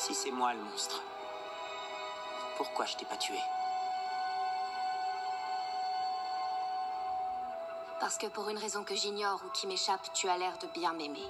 Si c'est moi le monstre, pourquoi je t'ai pas tué? Parce que pour une raison que j'ignore ou qui m'échappe, tu as l'air de bien m'aimer.